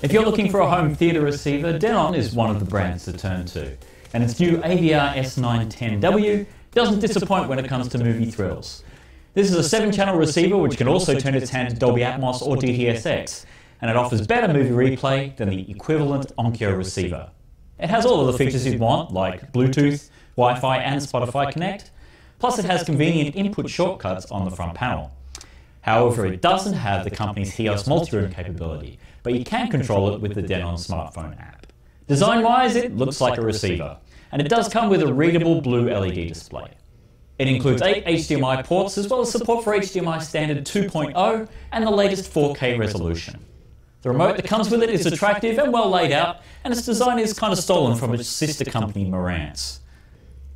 If you're looking for a home theatre receiver, Denon is one of the brands to turn to. And its new AVR S910W doesn't disappoint when it comes to movie thrills. This is a 7 channel receiver which can also turn its hand to Dolby Atmos or DTSX, and it offers better movie replay than the equivalent Onkyo receiver. It has all of the features you'd want, like Bluetooth, Wi Fi, and Spotify Connect, plus, it has convenient input shortcuts on the front panel. However, it doesn't have the company's HEOS multi-room capability, but you can control it with the Denon smartphone app. Design-wise, it looks like a receiver, and it does come with a readable blue LED display. It includes 8 HDMI ports as well as support for HDMI standard 2.0 and the latest 4K resolution. The remote that comes with it is attractive and well laid out, and its design is kind of stolen from its sister company Marantz.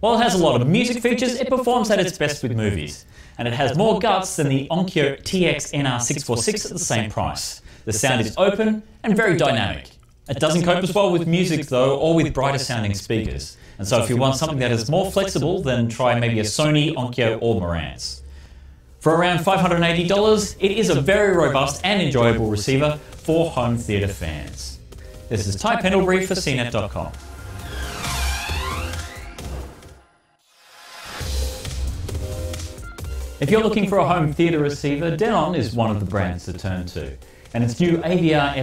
While it has a lot of music features, it performs at its best with movies, and it has more guts than the Onkyo TX NR646 at the same price. The sound is open and very dynamic. It doesn't cope as well with music though, or with brighter sounding speakers. And so if you want something that is more flexible, then try maybe a Sony, Onkyo or Marantz. For around $580, it is a very robust and enjoyable receiver for home theatre fans. This is Ty Pendlebury for CNET.com. If you're looking for a home theatre receiver, Denon is one of the brands to turn to. And its new AVR